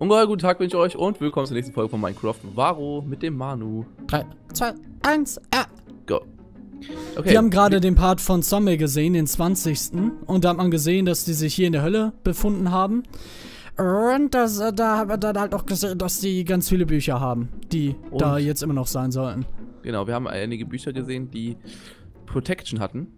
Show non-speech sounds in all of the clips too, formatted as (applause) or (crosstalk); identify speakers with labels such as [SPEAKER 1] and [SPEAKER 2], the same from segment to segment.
[SPEAKER 1] Ungeheuer guten Tag wünsche ich euch und willkommen zur nächsten Folge von Minecraft Varo mit dem Manu.
[SPEAKER 2] 3, 2, 1, ah.
[SPEAKER 1] Go. Okay.
[SPEAKER 2] Wir haben gerade den Part von Zombie gesehen, den 20. Und da hat man gesehen, dass die sich hier in der Hölle befunden haben. Und das, äh, da haben wir dann halt auch gesehen, dass die ganz viele Bücher haben, die
[SPEAKER 1] Und?
[SPEAKER 2] da jetzt immer noch sein sollten.
[SPEAKER 1] Genau, wir haben einige Bücher gesehen, die Protection hatten.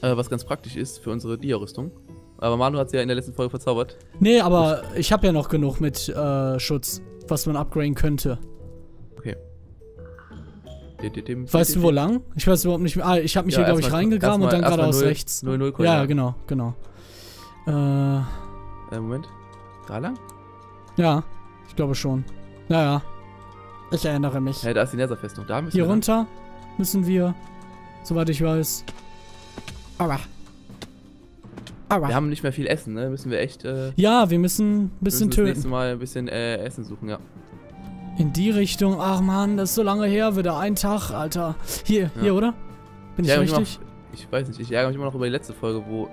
[SPEAKER 1] Äh, was ganz praktisch ist für unsere Dia-Rüstung. Aber Manu hat sie ja in der letzten Folge verzaubert.
[SPEAKER 2] Nee, aber ich habe ja noch genug mit äh, Schutz, was man upgraden könnte.
[SPEAKER 1] Okay.
[SPEAKER 2] Weißt du, wo lang? Ich weiß überhaupt nicht mehr. Ah, ich habe mich
[SPEAKER 1] Ja,
[SPEAKER 2] hier, glaube ich, reingegraben und dann geradeaus rechts.
[SPEAKER 1] null- null
[SPEAKER 2] ja,
[SPEAKER 1] Koordinaten.
[SPEAKER 2] genau, genau. Äh,
[SPEAKER 1] Äh, Moment. Da lang?
[SPEAKER 2] ja, ich glaube schon. Naja. Ich erinnere mich.
[SPEAKER 1] Ja, da ist die Nether-Festung. Da müssen
[SPEAKER 2] Hier
[SPEAKER 1] wir
[SPEAKER 2] runter müssen wir, soweit ich weiß. Aua. Aua.
[SPEAKER 1] Wir haben nicht mehr viel Essen, ne? Müssen wir echt. Äh,
[SPEAKER 2] ja, wir müssen ein bisschen
[SPEAKER 1] müssen das nächste
[SPEAKER 2] töten.
[SPEAKER 1] Mal ein bisschen äh, Essen suchen, ja.
[SPEAKER 2] In die Richtung. Ach man, das ist so lange her. Wieder ein Tag, Alter. Hier,
[SPEAKER 1] Ja.
[SPEAKER 2] hier, oder? Bin ich
[SPEAKER 1] mich
[SPEAKER 2] richtig?
[SPEAKER 1] Immer, ich weiß nicht, ich ärgere mich immer noch über die letzte Folge, wo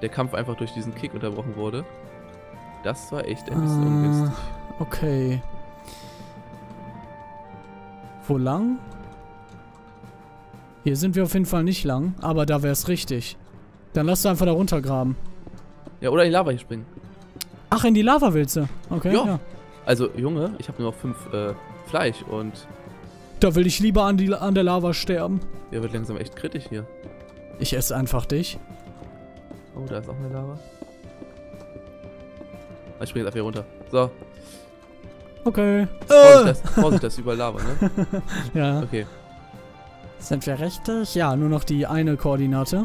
[SPEAKER 1] der Kampf einfach durch diesen Kick unterbrochen wurde. Das war echt ein bisschen
[SPEAKER 2] Äh.
[SPEAKER 1] ungünstig.
[SPEAKER 2] Okay. Wo lang? Hier sind wir auf jeden Fall nicht lang, aber da wäre es richtig. Dann lass du einfach da runtergraben.
[SPEAKER 1] Ja, oder in die Lava hier springen.
[SPEAKER 2] Ach, in die Lava willst du? Okay,
[SPEAKER 1] Ja.
[SPEAKER 2] ja.
[SPEAKER 1] Also, Junge, ich habe nur noch fünf äh, Fleisch und
[SPEAKER 2] Da will ich lieber an, die, an der Lava sterben.
[SPEAKER 1] der wird langsam echt kritisch hier.
[SPEAKER 2] Ich esse einfach dich.
[SPEAKER 1] Oh, da ist auch eine Lava. Ah, Ich springe jetzt einfach hier runter. So,
[SPEAKER 2] Okay.
[SPEAKER 1] Vorsicht, das, Vorsicht, das ist überall Lava, ne? (laughs)
[SPEAKER 2] Ja.
[SPEAKER 1] Okay.
[SPEAKER 2] Sind wir richtig? Ja, nur noch die eine Koordinate.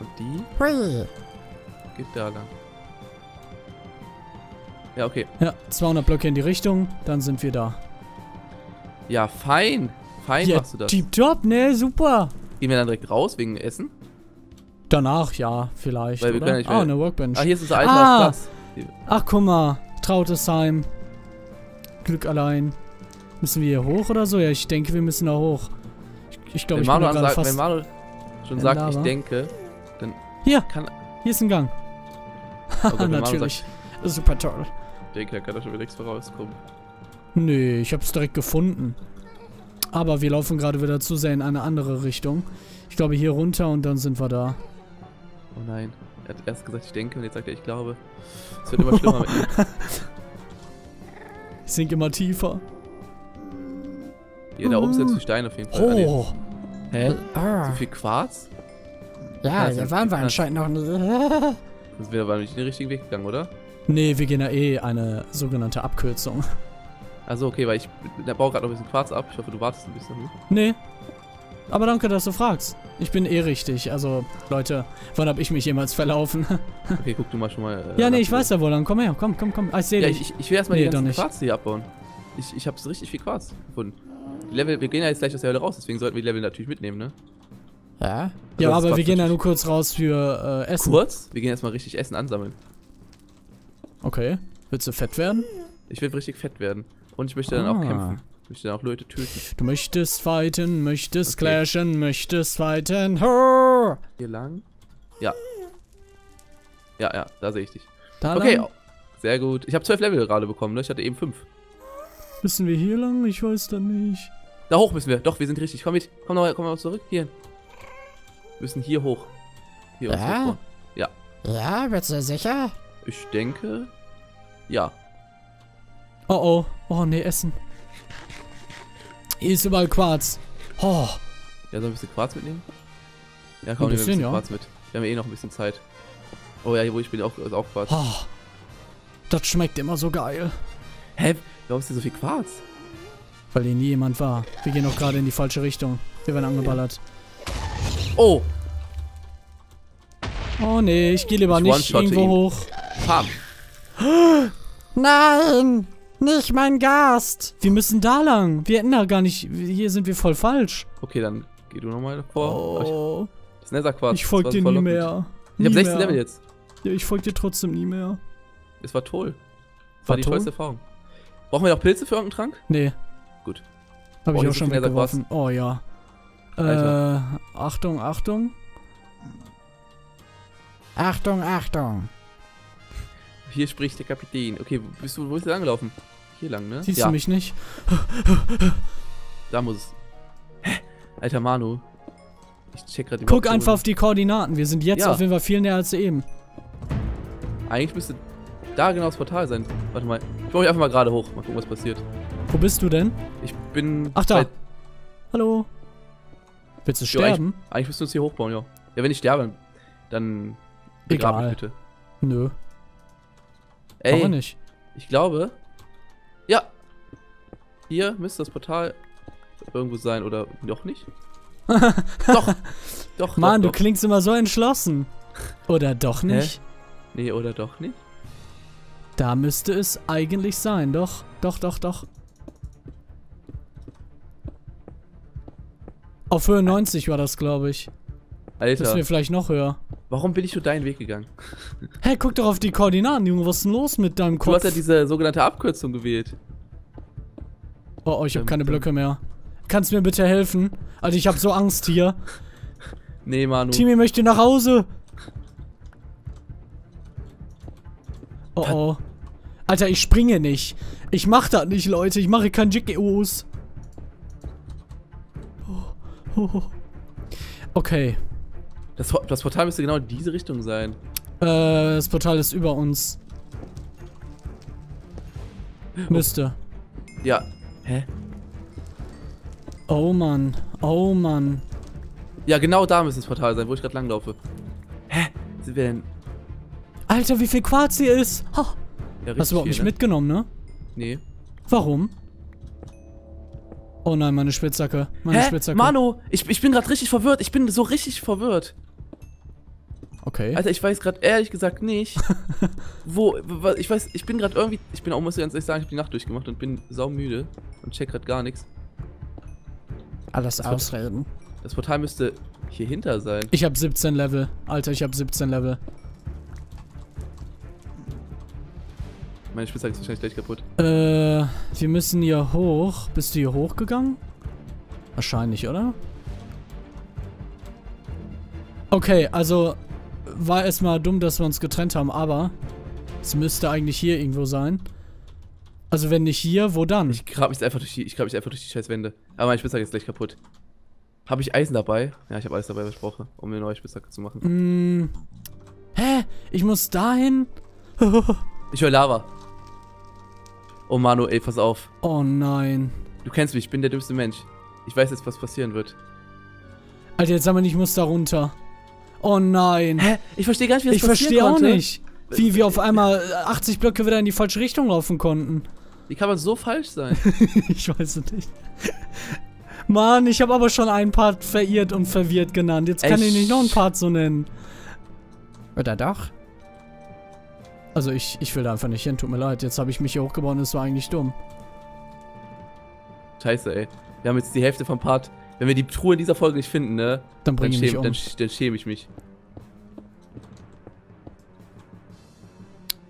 [SPEAKER 1] Und die
[SPEAKER 2] Hui.
[SPEAKER 1] geht da lang. Ja, okay.
[SPEAKER 2] Ja, 200 Blöcke in die Richtung, dann sind wir da.
[SPEAKER 1] Ja, fein. Fein
[SPEAKER 2] Ja,
[SPEAKER 1] machst du das.
[SPEAKER 2] Tipptopp, ne? Super.
[SPEAKER 1] Gehen wir dann direkt raus wegen Essen?
[SPEAKER 2] Danach, ja, vielleicht,
[SPEAKER 1] Weil wir
[SPEAKER 2] oder?
[SPEAKER 1] können ja nicht
[SPEAKER 2] ah, eine Workbench.
[SPEAKER 1] Ah, hier ist unser alter
[SPEAKER 2] Ah. Ach, guck mal. Trautesheim. Glück allein. Müssen wir hier hoch oder so? Ja, ich denke, wir müssen da hoch. Ich, ich glaube,
[SPEAKER 1] Wenn
[SPEAKER 2] ich bin gerade
[SPEAKER 1] sagt,
[SPEAKER 2] fast...
[SPEAKER 1] wenn Manu schon sagt,
[SPEAKER 2] Lava.
[SPEAKER 1] ich denke,
[SPEAKER 2] Hier,
[SPEAKER 1] kann.
[SPEAKER 2] hier ist ein Gang. (laughs)
[SPEAKER 1] Manu
[SPEAKER 2] Natürlich. Super toll.
[SPEAKER 1] Ich denke, da kann da schon wieder nichts vorauskommen.
[SPEAKER 2] Nee, ich hab's direkt gefunden. Aber wir laufen gerade wieder zu sehr in eine andere Richtung. Ich glaube hier runter und dann sind wir da.
[SPEAKER 1] Oh nein. Er hat erst gesagt, ich denke, und jetzt sagt er, ich glaube. Es wird immer schlimmer mit ihm. (laughs)
[SPEAKER 2] Ich sink immer tiefer.
[SPEAKER 1] Hier, da oben sind die Steine auf jeden Fall. Ah.
[SPEAKER 2] Oh.
[SPEAKER 1] Hä?
[SPEAKER 2] Ah.
[SPEAKER 1] So viel Quarz?
[SPEAKER 2] Ja,
[SPEAKER 1] Also,
[SPEAKER 2] hier waren wir anscheinend noch nie.
[SPEAKER 1] Das wäre aber nicht den richtigen Weg gegangen, oder?
[SPEAKER 2] Nee, wir gehen ja eh eine sogenannte Abkürzung.
[SPEAKER 1] Also okay, weil ich da baue gerade noch ein bisschen Quarz ab. Ich hoffe, du wartest ein bisschen. Hm?
[SPEAKER 2] Nee. Aber danke, dass du fragst. Ich bin eh richtig. Also, Leute, wann hab ich mich jemals verlaufen? (laughs)
[SPEAKER 1] Okay, guck du mal schon mal. Äh,
[SPEAKER 2] ja, nee, ich weiß ja wohl. Dann komm her. Komm, komm, komm. Ah, ich sehe
[SPEAKER 1] Ja,
[SPEAKER 2] dich.
[SPEAKER 1] ich, ich, will erstmal
[SPEAKER 2] Nee,
[SPEAKER 1] die
[SPEAKER 2] doch
[SPEAKER 1] ganzen
[SPEAKER 2] nicht.
[SPEAKER 1] Quarz hier abbauen. Ich, ich habe so richtig viel Quarz gefunden. Die Level, wir gehen ja jetzt gleich aus der Hölle raus, deswegen sollten wir die Level natürlich mitnehmen, ne?
[SPEAKER 2] Ja? Ja, aber wir gehen ja nur kurz raus für äh, Essen.
[SPEAKER 1] Kurz? Wir gehen erstmal richtig Essen ansammeln.
[SPEAKER 2] Okay. Willst du fett werden?
[SPEAKER 1] Ich will richtig fett werden. Und ich möchte dann auch
[SPEAKER 2] Ah.
[SPEAKER 1] kämpfen. Ich möchte dann auch Leute töten.
[SPEAKER 2] Du möchtest fighten, möchtest
[SPEAKER 1] Okay.
[SPEAKER 2] clashen, möchtest fighten. Hurr!
[SPEAKER 1] Hier lang? Ja. Ja, ja, da sehe ich dich.
[SPEAKER 2] Da
[SPEAKER 1] Okay,
[SPEAKER 2] lang?
[SPEAKER 1] sehr gut. Ich habe zwölf Level gerade bekommen, ne? Ich hatte eben fünf.
[SPEAKER 2] Müssen wir hier lang? Ich weiß dann nicht.
[SPEAKER 1] Da hoch müssen wir. Doch, wir sind richtig. Komm mit. Komm noch, komm noch zurück. Hier. Wir müssen hier hoch. Hier
[SPEAKER 2] Ja?
[SPEAKER 1] hochbauen.
[SPEAKER 2] Ja, bist du sicher?
[SPEAKER 1] Ich denke. Ja.
[SPEAKER 2] Oh oh. Oh nee, Essen. Hier ist überall Quarz. Oh.
[SPEAKER 1] Ja, soll ein bisschen Quarz mitnehmen? Ja,
[SPEAKER 2] Ein
[SPEAKER 1] komm, nehmen wir ein
[SPEAKER 2] bisschen,
[SPEAKER 1] bisschen
[SPEAKER 2] ja.
[SPEAKER 1] Quarz mit. Wir haben ja eh noch ein bisschen Zeit. Oh ja, hier wo ich bin, auch, ist auch Quarz.
[SPEAKER 2] oh. Das schmeckt immer so geil.
[SPEAKER 1] Hä? Warum ist hier so viel Quarz?
[SPEAKER 2] Weil hier nie jemand war. Wir gehen doch gerade in die falsche Richtung. Wir werden angeballert.
[SPEAKER 1] Oh!
[SPEAKER 2] Oh nee, ich gehe lieber
[SPEAKER 1] Ich
[SPEAKER 2] nicht irgendwo
[SPEAKER 1] ihn.
[SPEAKER 2] hoch.
[SPEAKER 1] Pam!
[SPEAKER 2] Nein! Nicht mein Gast! Wir müssen da lang. Wir hätten da gar nicht. Hier sind wir voll falsch.
[SPEAKER 1] Okay, dann geh du nochmal davor.
[SPEAKER 2] Oh.
[SPEAKER 1] Das Nether-Quarz.
[SPEAKER 2] Ich folg dir nie
[SPEAKER 1] voll
[SPEAKER 2] mehr.
[SPEAKER 1] lockend. Ich
[SPEAKER 2] Nie
[SPEAKER 1] hab 16
[SPEAKER 2] mehr.
[SPEAKER 1] Level jetzt.
[SPEAKER 2] Ja, ich folg dir trotzdem nie mehr.
[SPEAKER 1] Es war toll. Das
[SPEAKER 2] War
[SPEAKER 1] war die
[SPEAKER 2] toll?
[SPEAKER 1] tollste Erfahrung. Brauchen wir noch Pilze für irgendeinen Trank?
[SPEAKER 2] Nee.
[SPEAKER 1] Gut.
[SPEAKER 2] Hab
[SPEAKER 1] Oh,
[SPEAKER 2] ich auch
[SPEAKER 1] ist
[SPEAKER 2] schon
[SPEAKER 1] ein Nether
[SPEAKER 2] weggeworfen. Oh ja. Äh,
[SPEAKER 1] Alter.
[SPEAKER 2] Achtung, Achtung. Achtung, Achtung.
[SPEAKER 1] Hier spricht der Kapitän. Okay, bist du, wo bist du langgelaufen? Hier lang, ne?
[SPEAKER 2] Siehst
[SPEAKER 1] ja,
[SPEAKER 2] du mich nicht?
[SPEAKER 1] da muss es. Hä? Alter Manu. Ich check gerade die
[SPEAKER 2] Guck
[SPEAKER 1] Optionen.
[SPEAKER 2] einfach auf die Koordinaten. Wir sind jetzt
[SPEAKER 1] Ja.
[SPEAKER 2] auf jeden Fall viel näher als eben.
[SPEAKER 1] Eigentlich müsste da genau das Portal sein. Warte mal. Ich baue mich einfach mal gerade hoch. Mal gucken, was passiert.
[SPEAKER 2] Wo bist du denn?
[SPEAKER 1] Ich bin.
[SPEAKER 2] Ach, da. Hallo? Willst du
[SPEAKER 1] Jo, eigentlich-
[SPEAKER 2] sterben?
[SPEAKER 1] Eigentlich müssten wir uns hier hochbauen, ja. Ja, wenn ich sterbe, dann. begrab
[SPEAKER 2] Egal.
[SPEAKER 1] mich bitte.
[SPEAKER 2] Nö. Warum
[SPEAKER 1] Ey,
[SPEAKER 2] nicht?
[SPEAKER 1] ich glaube. Ja. Hier müsste das Portal irgendwo sein oder doch nicht? (laughs) doch. Doch.
[SPEAKER 2] Mann,
[SPEAKER 1] doch,
[SPEAKER 2] du
[SPEAKER 1] doch.
[SPEAKER 2] klingst immer so entschlossen. Oder doch nicht?
[SPEAKER 1] Nee, oder doch nicht?
[SPEAKER 2] Da müsste es eigentlich sein. Doch, doch, doch, doch. Auf Höhe 90 war das, glaube ich. Müssen
[SPEAKER 1] Alter,
[SPEAKER 2] wir vielleicht noch höher.
[SPEAKER 1] warum bin ich nur deinen Weg gegangen?
[SPEAKER 2] Hey, guck doch auf die Koordinaten, Junge. Was ist denn los mit deinem
[SPEAKER 1] Du
[SPEAKER 2] Kopf?
[SPEAKER 1] hast ja diese sogenannte Abkürzung gewählt.
[SPEAKER 2] oh, oh, ich habe
[SPEAKER 1] Ähm,
[SPEAKER 2] keine
[SPEAKER 1] ähm.
[SPEAKER 2] Blöcke mehr. Kannst du mir bitte helfen? Alter, ich habe so Angst hier.
[SPEAKER 1] Nee, Manu.
[SPEAKER 2] Timmy möchte nach Hause. Oh oh. Alter, ich springe nicht. Ich mach das nicht, Leute. Ich mache kein GGOs. Oh, (laughs) oh. Okay.
[SPEAKER 1] Das, das Portal müsste genau in diese Richtung sein.
[SPEAKER 2] Äh, das Portal ist über uns. Müsste.
[SPEAKER 1] Ja. Hä?
[SPEAKER 2] Oh Mann. Oh Mann.
[SPEAKER 1] Ja, genau da müsste das Portal sein, wo ich gerade langlaufe. Hä? Sind wir denn.
[SPEAKER 2] Alter, wie viel Quarz hier ist. Ha.
[SPEAKER 1] Ja,
[SPEAKER 2] Hast du überhaupt nicht
[SPEAKER 1] viel, ne?
[SPEAKER 2] mitgenommen, ne?
[SPEAKER 1] Nee.
[SPEAKER 2] Warum? Oh nein, meine Spitzhacke. Meine
[SPEAKER 1] Hä?
[SPEAKER 2] Spitzhacke.
[SPEAKER 1] Manu, ich, ich bin gerade richtig verwirrt. Ich bin so richtig verwirrt.
[SPEAKER 2] Okay.
[SPEAKER 1] Alter, ich weiß gerade ehrlich gesagt nicht, (laughs) wo, ich weiß, ich bin gerade irgendwie, ich bin auch, muss ich ganz ehrlich sagen, ich habe die Nacht durchgemacht und bin saumüde und check gerade gar nichts.
[SPEAKER 2] Alles ausreden.
[SPEAKER 1] Das Portal müsste hier hinter sein.
[SPEAKER 2] Ich habe 17 Level. Alter, ich habe 17 Level.
[SPEAKER 1] Meine Spitzhacke ist wahrscheinlich gleich kaputt.
[SPEAKER 2] Äh, wir müssen hier hoch. Bist du hier hochgegangen? Wahrscheinlich, oder? Okay, also war erstmal dumm, dass wir uns getrennt haben, aber es müsste eigentlich hier irgendwo sein. Also wenn nicht hier, wo dann?
[SPEAKER 1] Ich grab mich einfach durch die, ich grab mich einfach durch die scheiß Wände. Aber meine Spitzhacke ist gleich kaputt. Habe ich Eisen dabei? Ja, ich habe alles dabei, was ich brauche, um eine neue Spitzhacke zu machen.
[SPEAKER 2] Hm. Hä? Ich muss dahin? (laughs)
[SPEAKER 1] Ich höre Lava. Oh Manu, ey, pass auf.
[SPEAKER 2] oh nein.
[SPEAKER 1] Du kennst mich, ich bin der dümmste Mensch. Ich weiß jetzt, was passieren wird.
[SPEAKER 2] Alter, jetzt sag mal nicht, ich muss da runter. Oh nein.
[SPEAKER 1] Hä? Ich verstehe gar nicht, wie das
[SPEAKER 2] Ich
[SPEAKER 1] passieren
[SPEAKER 2] verstehe auch nicht, wie wir auf einmal äh, 80 Blöcke wieder in die falsche Richtung laufen konnten.
[SPEAKER 1] Wie kann man so falsch sein? (laughs)
[SPEAKER 2] ich weiß es nicht. Mann, ich habe aber schon einen Part verirrt und verwirrt genannt. Jetzt kann
[SPEAKER 1] Ey,
[SPEAKER 2] ich nicht noch einen Part so nennen. Oder doch? Also ich, ich will da einfach nicht hin, tut mir leid. Jetzt habe ich mich hier hochgebaut und das war eigentlich dumm.
[SPEAKER 1] Scheiße, ey. Wir haben jetzt die Hälfte vom Part. Wenn wir die Truhe in dieser Folge nicht finden, ne?
[SPEAKER 2] Dann bringe ich mich um.
[SPEAKER 1] dann, dann schäme ich mich.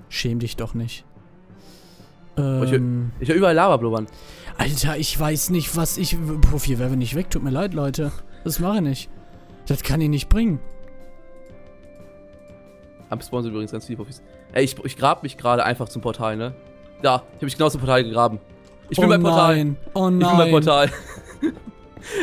[SPEAKER 2] Schäm dich doch nicht. Ähm,
[SPEAKER 1] Ich höre überall Lava blubbern.
[SPEAKER 2] Alter, ich weiß nicht, was ich... Profi, werfe nicht weg, tut mir leid, Leute. Das mache ich nicht. Das kann ich nicht bringen.
[SPEAKER 1] Am Spawn sind übrigens ganz viele Profis. Ey, ich, ich grab mich gerade einfach zum Portal, ne? Da, ich habe mich genau zum Portal gegraben. Ich bin
[SPEAKER 2] oh
[SPEAKER 1] beim Portal.
[SPEAKER 2] nein, oh nein.
[SPEAKER 1] Ich bin beim Portal. (laughs)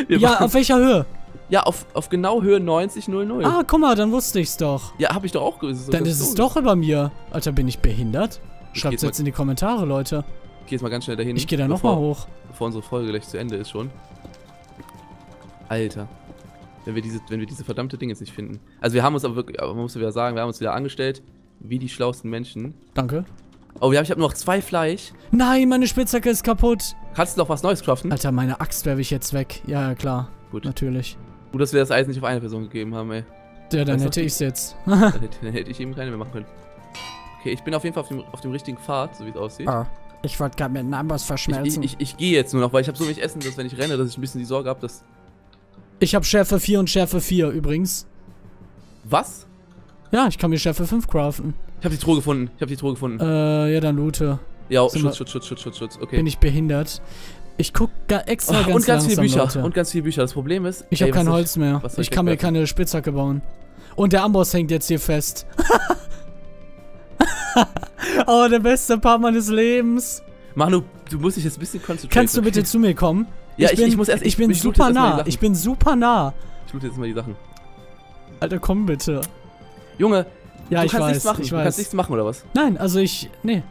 [SPEAKER 2] Ja, auf welcher Höhe?
[SPEAKER 1] ja auf, auf genau Höhe 9000.
[SPEAKER 2] Ah, guck mal, dann wusste ich's doch.
[SPEAKER 1] Ja, habe ich doch auch gewusst.
[SPEAKER 2] Dann ist es doch über mir. Alter, bin ich behindert? Schreibt's jetzt in die Kommentare, Leute.
[SPEAKER 1] Ich geh jetzt mal ganz schnell dahin.
[SPEAKER 2] Ich gehe da nochmal hoch.
[SPEAKER 1] Bevor unsere Folge gleich zu Ende ist schon. Alter. Wenn wir diese, wenn wir diese verdammte Dinge jetzt nicht finden. Also wir haben uns aber wirklich, aber man muss ja wieder sagen, wir haben uns wieder angestellt, wie die schlauesten Menschen.
[SPEAKER 2] Danke.
[SPEAKER 1] Oh, ja, ich habe nur noch zwei Fleisch.
[SPEAKER 2] Nein, meine Spitzhacke ist kaputt.
[SPEAKER 1] Kannst du noch was Neues craften?
[SPEAKER 2] Alter, meine Axt werfe ich jetzt weg. Ja, ja, klar.
[SPEAKER 1] Gut.
[SPEAKER 2] Natürlich.
[SPEAKER 1] Gut, dass wir das Eisen nicht auf eine Person gegeben haben, ey.
[SPEAKER 2] Ja, dann
[SPEAKER 1] Weißt
[SPEAKER 2] hätte ich's jetzt. (laughs) (laughs)
[SPEAKER 1] Dann hätte, dann hätte ich eben keine mehr machen können. Okay, ich bin auf jeden Fall auf dem, auf dem richtigen Pfad, so wie es aussieht.
[SPEAKER 2] Ah, ich wollte gerade mit einem Amboss
[SPEAKER 1] Ich, ich,
[SPEAKER 2] verschmelzen.
[SPEAKER 1] ich, ich gehe jetzt nur noch, weil ich habe so wenig Essen, dass wenn ich renne, dass ich ein bisschen die Sorge habe, dass...
[SPEAKER 2] Ich habe Schärfe 4 und Schärfe 4 übrigens.
[SPEAKER 1] Was?
[SPEAKER 2] Ja, ich kann mir Schärfe 5 craften.
[SPEAKER 1] Ich habe die Truhe gefunden. Ich habe die Truhe gefunden.
[SPEAKER 2] Äh, ja, dann loote.
[SPEAKER 1] ja, Schutz, Schutz, Schutz, Schutz, Schutz, Schutz. Okay.
[SPEAKER 2] Bin ich behindert. Ich guck ga extra
[SPEAKER 1] Oh,
[SPEAKER 2] ganz
[SPEAKER 1] und ganz
[SPEAKER 2] langsam,
[SPEAKER 1] viele Bücher.
[SPEAKER 2] Leute.
[SPEAKER 1] Und ganz viele Bücher. Das Problem ist.
[SPEAKER 2] ich habe kein Holz mehr.
[SPEAKER 1] was soll
[SPEAKER 2] Ich
[SPEAKER 1] ich
[SPEAKER 2] kann mir keine Spitzhacke bauen. Und der Amboss hängt jetzt hier fest. (laughs) Oh, der beste Part meines Lebens.
[SPEAKER 1] Manu, du musst dich jetzt ein bisschen konzentrieren.
[SPEAKER 2] Kannst du bitte zu mir kommen?
[SPEAKER 1] Ja, ich-
[SPEAKER 2] bin,
[SPEAKER 1] ich muss erst-
[SPEAKER 2] ich
[SPEAKER 1] ich-
[SPEAKER 2] bin
[SPEAKER 1] ich
[SPEAKER 2] super nah. Ich bin super nah.
[SPEAKER 1] Ich loote jetzt mal die Sachen.
[SPEAKER 2] Alter, komm bitte.
[SPEAKER 1] Junge,
[SPEAKER 2] Ja,
[SPEAKER 1] du
[SPEAKER 2] ich
[SPEAKER 1] kannst
[SPEAKER 2] weiß.
[SPEAKER 1] nichts machen.
[SPEAKER 2] Ich
[SPEAKER 1] Du
[SPEAKER 2] weiß.
[SPEAKER 1] kannst nichts machen, oder was?
[SPEAKER 2] Nein, also ich. Nee.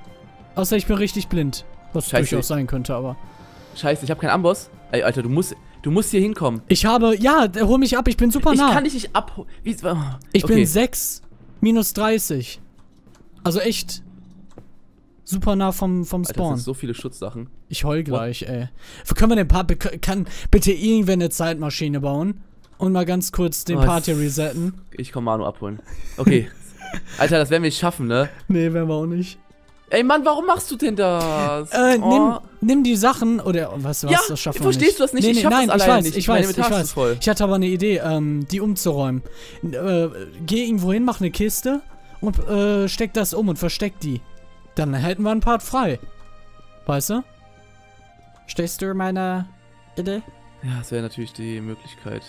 [SPEAKER 2] Außer ich bin richtig blind. Was
[SPEAKER 1] Scheiße.
[SPEAKER 2] durchaus sein könnte, aber.
[SPEAKER 1] Scheiße, ich habe keinen Amboss. Ey, Alter, du musst, du musst hier hinkommen.
[SPEAKER 2] Ich habe. Ja, hol mich ab, ich bin super
[SPEAKER 1] Ich
[SPEAKER 2] nah.
[SPEAKER 1] kann dich nicht abholen. Wie, oh,
[SPEAKER 2] ich
[SPEAKER 1] okay.
[SPEAKER 2] bin 6 minus 30. Also echt. Super nah vom, vom
[SPEAKER 1] Alter, das
[SPEAKER 2] Spawn.
[SPEAKER 1] sind so viele Schutzsachen.
[SPEAKER 2] Ich heul gleich, ey. Können wir den bek- Kann bitte irgendwer eine Zeitmaschine bauen? Und mal ganz kurz den
[SPEAKER 1] Oh,
[SPEAKER 2] Part hier
[SPEAKER 1] es-
[SPEAKER 2] resetten?
[SPEAKER 1] Ich komm Manu abholen. Okay. (laughs) Alter, das werden wir nicht schaffen, ne?
[SPEAKER 2] Nee, werden wir auch nicht.
[SPEAKER 1] Ey, Mann, warum machst du denn das?
[SPEAKER 2] Äh,
[SPEAKER 1] Oh.
[SPEAKER 2] nimm, nimm die Sachen oder weißt du was,
[SPEAKER 1] Ja,
[SPEAKER 2] das schaffen wir
[SPEAKER 1] verstehst du das nicht?
[SPEAKER 2] Nee,
[SPEAKER 1] Ich
[SPEAKER 2] nee,
[SPEAKER 1] schaff das
[SPEAKER 2] nein,
[SPEAKER 1] alleine
[SPEAKER 2] ich weiß,
[SPEAKER 1] nicht.
[SPEAKER 2] ich weiß, ich weiß.
[SPEAKER 1] voll.
[SPEAKER 2] Ich hatte aber eine Idee, ähm, die umzuräumen. Äh, geh irgendwo hin, mach eine Kiste und äh, steck das um und versteck die. Dann hätten wir einen Part frei. Weißt du? Stehst du meine Idee?
[SPEAKER 1] Ja, das wäre natürlich die Möglichkeit.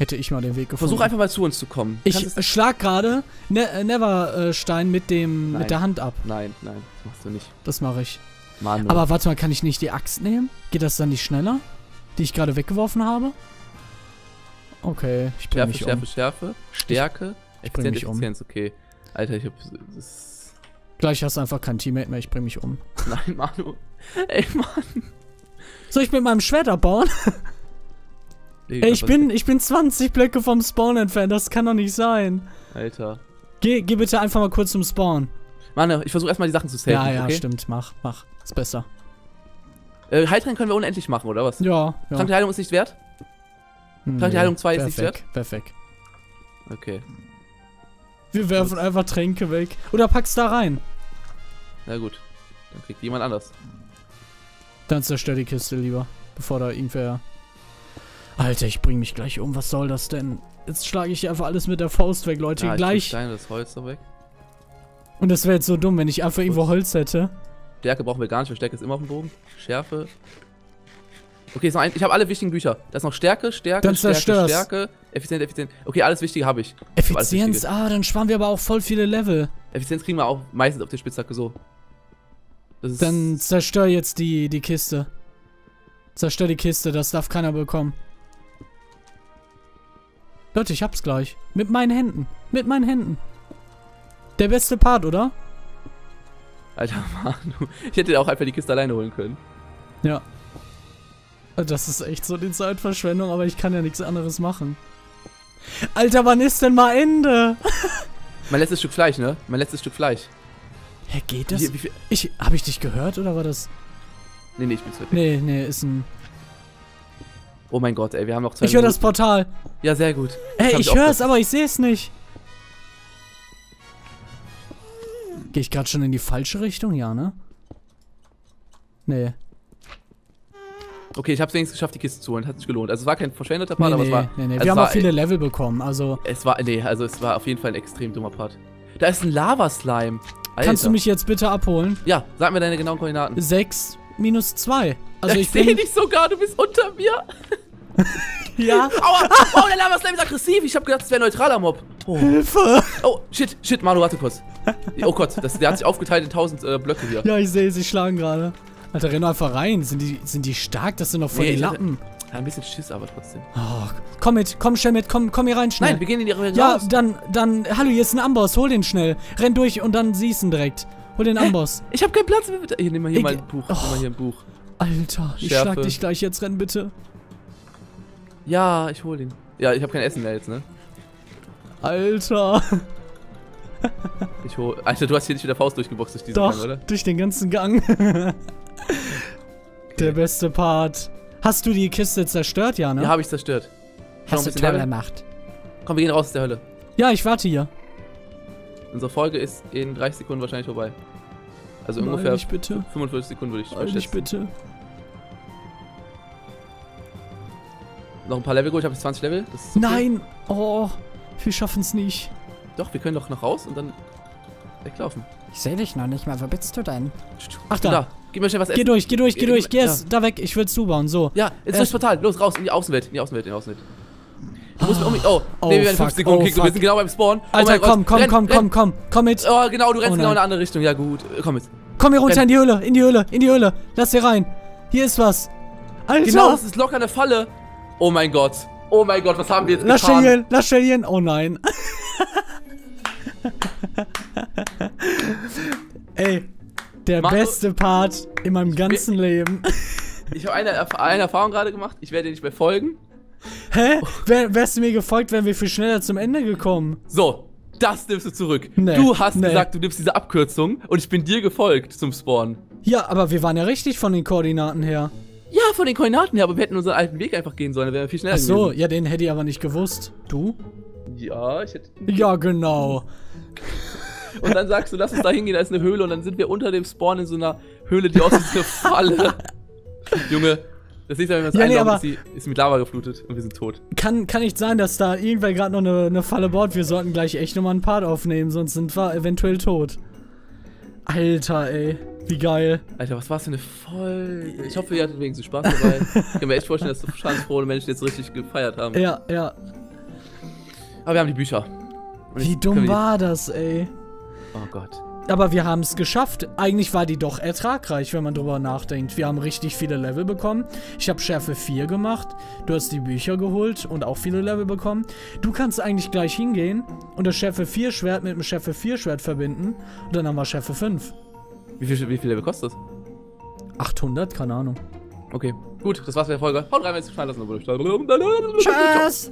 [SPEAKER 2] Hätte ich mal den Weg gefunden.
[SPEAKER 1] Versuch einfach mal zu uns zu kommen.
[SPEAKER 2] Ich schlag gerade ne äh, Neverstein mit dem
[SPEAKER 1] Nein.
[SPEAKER 2] mit der Hand ab.
[SPEAKER 1] Nein, nein, das machst du nicht.
[SPEAKER 2] Das mache ich.
[SPEAKER 1] Manu.
[SPEAKER 2] Aber warte mal, kann ich nicht die Axt nehmen? Geht das dann nicht schneller? Die ich gerade weggeworfen habe? Okay, ich bring
[SPEAKER 1] Schärfe,
[SPEAKER 2] mich
[SPEAKER 1] Schärfe,
[SPEAKER 2] um.
[SPEAKER 1] Schärfe, Stärke,
[SPEAKER 2] bring
[SPEAKER 1] Effizienz,
[SPEAKER 2] mich um.
[SPEAKER 1] Effizienz, okay. Alter, ich hab.
[SPEAKER 2] Gleich hast du einfach kein Teammate mehr, ich bring mich um. (laughs)
[SPEAKER 1] nein, Manu. Ey, Mann.
[SPEAKER 2] Soll ich mit meinem Schwert abbauen?
[SPEAKER 1] Ey,
[SPEAKER 2] Ey, ich bin, ich bin 20 Blöcke vom Spawn entfernt, das kann doch nicht sein.
[SPEAKER 1] Alter.
[SPEAKER 2] Geh, geh bitte einfach mal kurz zum Spawn.
[SPEAKER 1] Mann, ich versuche erstmal die Sachen zu saven,
[SPEAKER 2] ja, ja,
[SPEAKER 1] okay?
[SPEAKER 2] stimmt, mach, mach. Ist besser.
[SPEAKER 1] Äh, Heiltrank können wir unendlich machen, oder was?
[SPEAKER 2] Ja, ja.
[SPEAKER 1] Trank der Heilung ist nicht wert? Trank der Heilung 2 ist nicht wert?
[SPEAKER 2] weg.
[SPEAKER 1] Okay.
[SPEAKER 2] Wir werfen einfach Tränke weg. Oder pack's da rein.
[SPEAKER 1] Na gut. Dann kriegt jemand anders.
[SPEAKER 2] Dann zerstör die Kiste lieber, bevor da irgendwer... Alter, ich bring mich gleich um, was soll das denn? Jetzt schlage ich einfach alles mit der Faust weg, Leute,
[SPEAKER 1] Ja, ich
[SPEAKER 2] gleich.
[SPEAKER 1] Steine, das Holz da weg.
[SPEAKER 2] Und das wäre jetzt so dumm, wenn ich einfach irgendwo Holz hätte.
[SPEAKER 1] Stärke brauchen wir gar nicht, weil Stärke ist immer auf dem Bogen. Schärfe. Okay, noch ein, ich habe alle wichtigen Bücher. Da ist noch Stärke, Stärke,
[SPEAKER 2] Dann
[SPEAKER 1] Stärke,
[SPEAKER 2] zerstör's.
[SPEAKER 1] Stärke, effizient, effizient. Okay, alles Wichtige habe ich.
[SPEAKER 2] Effizienz,
[SPEAKER 1] Wichtige.
[SPEAKER 2] ah, dann sparen wir aber auch voll viele Level.
[SPEAKER 1] Effizienz kriegen wir auch meistens auf der Spitzhacke so.
[SPEAKER 2] Dann zerstör jetzt die, die Kiste. Zerstör die Kiste, das darf keiner bekommen. Leute, ich hab's gleich. Mit meinen Händen. Mit meinen Händen. Der beste Part, oder?
[SPEAKER 1] Alter, (laughs) Manu. Ich hätte auch einfach die Kiste alleine holen können.
[SPEAKER 2] Ja. Das ist echt so die Zeitverschwendung, aber ich kann ja nichts anderes machen. Alter, wann ist denn mal Ende? (laughs)
[SPEAKER 1] Mein letztes Stück Fleisch, ne? Mein letztes Stück Fleisch.
[SPEAKER 2] Hä, geht das?
[SPEAKER 1] Wie, wie?
[SPEAKER 2] Ich, hab ich dich gehört oder war das?
[SPEAKER 1] Nee, nee, ich bin weg.
[SPEAKER 2] Nee, nee, ist ein.
[SPEAKER 1] Oh mein Gott, ey, wir haben noch zwei
[SPEAKER 2] Ich höre das. Portal.
[SPEAKER 1] Ja, sehr gut.
[SPEAKER 2] Ey, ich
[SPEAKER 1] ich
[SPEAKER 2] höre es, aber ich sehe es nicht. Gehe ich gerade schon in die falsche Richtung? Ja, ne? Nee.
[SPEAKER 1] Okay, ich hab's wenigstens geschafft, die Kiste zu holen. Hat sich gelohnt. Also es war kein verschwendeter
[SPEAKER 2] Nee,
[SPEAKER 1] Part, aber
[SPEAKER 2] nee,
[SPEAKER 1] es war.
[SPEAKER 2] nee, nee.
[SPEAKER 1] also
[SPEAKER 2] Wir
[SPEAKER 1] es
[SPEAKER 2] haben
[SPEAKER 1] war,
[SPEAKER 2] auch viele Level bekommen, also.
[SPEAKER 1] Es war, nee, also es war auf jeden Fall ein extrem dummer Part. Da ist ein Lava-Slime. Alter.
[SPEAKER 2] Kannst du mich jetzt bitte abholen?
[SPEAKER 1] Ja, sag mir deine genauen Koordinaten.
[SPEAKER 2] 6 minus 2. Also
[SPEAKER 1] ich
[SPEAKER 2] ich
[SPEAKER 1] sehe dich sogar, du bist unter mir. (laughs)
[SPEAKER 2] Ja.
[SPEAKER 1] Aua, oh, der Lava-Slime ist aggressiv. Ich hab gedacht, es wäre ein neutraler Mob. Oh.
[SPEAKER 2] Hilfe!
[SPEAKER 1] oh, shit, shit, Manu, warte kurz. Oh Gott, das, der hat sich aufgeteilt in tausend äh, Blöcke hier.
[SPEAKER 2] Ja, ich sehe, sie schlagen gerade. Alter, renn einfach rein. Sind die, sind die stark? Das sind doch voll
[SPEAKER 1] Nee,
[SPEAKER 2] die
[SPEAKER 1] ich
[SPEAKER 2] Lappen.
[SPEAKER 1] Ja, ein bisschen Schiss, aber trotzdem.
[SPEAKER 2] Oh, komm mit, komm schnell mit, komm, komm hier rein schnell.
[SPEAKER 1] Nein, wir gehen in die Arena
[SPEAKER 2] ja,
[SPEAKER 1] raus.
[SPEAKER 2] dann, dann, hallo, hier ist ein Amboss, hol den schnell. Renn durch und dann siehst du ihn direkt. Hol den
[SPEAKER 1] Hä?
[SPEAKER 2] Amboss.
[SPEAKER 1] Ich habe keinen Platz mehr. Hier, nimm mal hier
[SPEAKER 2] Ich-
[SPEAKER 1] mal ein Buch. Nimm mal hier ein Buch.
[SPEAKER 2] Alter, ich
[SPEAKER 1] Schärfe.
[SPEAKER 2] schlag dich gleich jetzt, renn bitte.
[SPEAKER 1] Ja, ich hol den. Ja, ich habe kein Essen mehr jetzt, ne?
[SPEAKER 2] Alter.
[SPEAKER 1] Ich hol. Alter, du hast hier nicht mit der Faust durchgeboxt durch diesen
[SPEAKER 2] Doch,
[SPEAKER 1] Gang, oder?
[SPEAKER 2] durch den ganzen Gang. (laughs) Der beste Part. Hast du die Kiste zerstört, ja, ne?
[SPEAKER 1] Ja, habe ich zerstört.
[SPEAKER 2] Hast du toll
[SPEAKER 1] Level.
[SPEAKER 2] gemacht.
[SPEAKER 1] Komm, wir gehen raus aus der Hölle.
[SPEAKER 2] Ja, ich warte hier.
[SPEAKER 1] Unsere Folge ist in 30 Sekunden wahrscheinlich vorbei. Also
[SPEAKER 2] Nein,
[SPEAKER 1] ungefähr
[SPEAKER 2] nicht bitte.
[SPEAKER 1] 45 Sekunden würde ich
[SPEAKER 2] Nein,
[SPEAKER 1] schätzen.
[SPEAKER 2] bitte.
[SPEAKER 1] Noch ein paar Level gut, ich habe jetzt 20 Level. Das ist okay.
[SPEAKER 2] Nein! Oh, wir schaffen es nicht.
[SPEAKER 1] Doch, wir können doch noch raus und dann weglaufen.
[SPEAKER 2] Ich sehe dich noch nicht mal. Wo bist du denn? Ach,
[SPEAKER 1] Du
[SPEAKER 2] da.
[SPEAKER 1] Gib mir schnell was
[SPEAKER 2] Geh
[SPEAKER 1] essen.
[SPEAKER 2] durch, geh durch, geh
[SPEAKER 1] Geh-
[SPEAKER 2] durch.
[SPEAKER 1] geh-
[SPEAKER 2] Geh jetzt da weg. Ich will zubauen. So.
[SPEAKER 1] Ja, jetzt
[SPEAKER 2] Erst-
[SPEAKER 1] durchs Portal. Los, raus in die Außenwelt. In die Außenwelt, in die Außenwelt. Du musst um mich. Oh,
[SPEAKER 2] Oh,
[SPEAKER 1] nee, wir werden
[SPEAKER 2] fuck,
[SPEAKER 1] 5 Sekunden
[SPEAKER 2] oh,
[SPEAKER 1] kicken. Wir sind genau beim Spawn. oh
[SPEAKER 2] Alter,
[SPEAKER 1] Gott.
[SPEAKER 2] komm, komm,
[SPEAKER 1] renn,
[SPEAKER 2] komm,
[SPEAKER 1] renn.
[SPEAKER 2] komm, komm, komm mit.
[SPEAKER 1] Oh, genau, du rennst
[SPEAKER 2] Oh
[SPEAKER 1] genau in eine andere Richtung. Ja, gut. Komm jetzt.
[SPEAKER 2] Komm hier runter
[SPEAKER 1] renn.
[SPEAKER 2] in die Höhle, in die Höhle, in die Höhle. Lass hier rein. Hier ist was. Alter.
[SPEAKER 1] Genau, das ist locker eine Falle. Oh mein Gott. Oh mein Gott, was haben wir jetzt
[SPEAKER 2] Lass
[SPEAKER 1] getan?
[SPEAKER 2] schnell hier. hin. Oh nein. (laughs) Ey, der
[SPEAKER 1] Mach-
[SPEAKER 2] beste Part in meinem ganzen Leben. (laughs)
[SPEAKER 1] Ich habe eine, eine Erfahrung gerade gemacht. Ich werde dir nicht mehr folgen.
[SPEAKER 2] Hä? (laughs) Wär, wärst du mir gefolgt, wären wir viel schneller zum Ende gekommen.
[SPEAKER 1] So, das nimmst du zurück.
[SPEAKER 2] Nee,
[SPEAKER 1] du hast
[SPEAKER 2] nee.
[SPEAKER 1] gesagt, du nimmst diese Abkürzung und ich bin dir gefolgt zum Spawn.
[SPEAKER 2] Ja, aber wir waren ja richtig von den Koordinaten her.
[SPEAKER 1] Ja, von den Koordinaten her, aber wir hätten unseren alten Weg einfach gehen sollen, dann wären wir viel schneller
[SPEAKER 2] Ach so,
[SPEAKER 1] gewesen.
[SPEAKER 2] ja, den hätte ich aber nicht gewusst. Du?
[SPEAKER 1] Ja, ich hätte.
[SPEAKER 2] Ja, genau.
[SPEAKER 1] Und dann sagst du, lass uns da hingehen, da ist eine Höhle und dann sind wir unter dem Spawn in so einer Höhle, die aussieht wie eine Falle. (laughs) Junge, das nächste Mal, wenn wir uns
[SPEAKER 2] Ja, nee,
[SPEAKER 1] ist, sie, ist mit Lava geflutet und wir sind tot.
[SPEAKER 2] Kann, kann nicht sein, dass da irgendwer gerade noch eine, eine Falle baut. Wir sollten gleich echt nochmal einen Part aufnehmen, sonst sind wir eventuell tot. Alter, ey. Wie geil.
[SPEAKER 1] Alter, was war's für eine Folge? Ich hoffe, ihr hattet wenigstens Spaß dabei. ich kann mir echt vorstellen, dass so schadensfrohe Menschen jetzt richtig gefeiert haben.
[SPEAKER 2] Ja, ja.
[SPEAKER 1] Aber wir haben die Bücher. Und
[SPEAKER 2] Wie dumm war das, ey.
[SPEAKER 1] Oh Gott.
[SPEAKER 2] Aber wir haben es geschafft. Eigentlich war die doch ertragreich, wenn man drüber nachdenkt. Wir haben richtig viele Level bekommen. Ich habe Schärfe 4 gemacht. Du hast die Bücher geholt und auch viele Level bekommen. Du kannst eigentlich gleich hingehen und das Schärfe 4 Schwert mit dem Schärfe 4 Schwert verbinden. Und dann haben wir Schärfe 5.
[SPEAKER 1] Wie viel, wie viel Level kostet das?
[SPEAKER 2] 800, keine Ahnung.
[SPEAKER 1] Okay, gut, das war's mit der Folge. Haut rein, wenn es gefallen hat.
[SPEAKER 2] Tschüss!